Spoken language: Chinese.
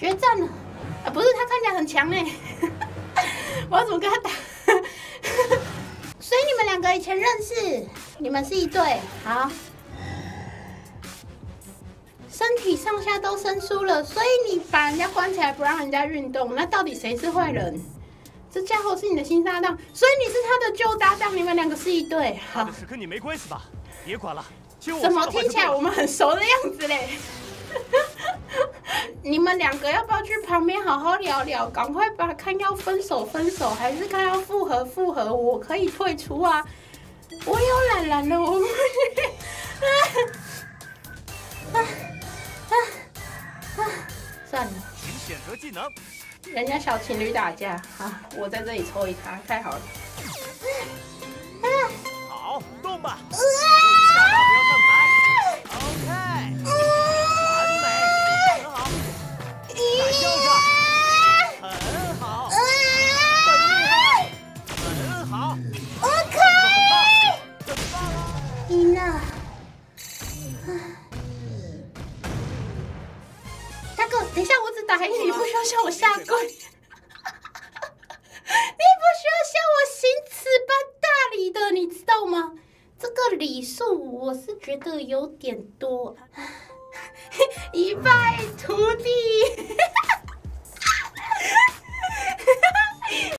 决战了！啊，不是，他看起来很强哎，我要怎么跟他打？所以你们两个以前认识，你们是一对，好。身体上下都生疏了，所以你把人家关起来不让人家运动，那到底谁是坏人？这家伙是你的新搭档，所以你是他的旧搭档，你们两个是一对。好，是跟你没关系吧？别管了，怎么听起来我们很熟的样子嘞？你们两个要不要去旁边好好聊聊？赶快把看要分手分手，还是看要复合复合？我可以退出啊！我有懒懒了，我。算了，请选择技能。人家小情侣打架啊，我在这里抽一卡，太好了。等一下，我只打一你，你不需要向我下跪，你不需要向我行此般大礼的，你知道吗？这个礼数我是觉得有点多，一败涂地。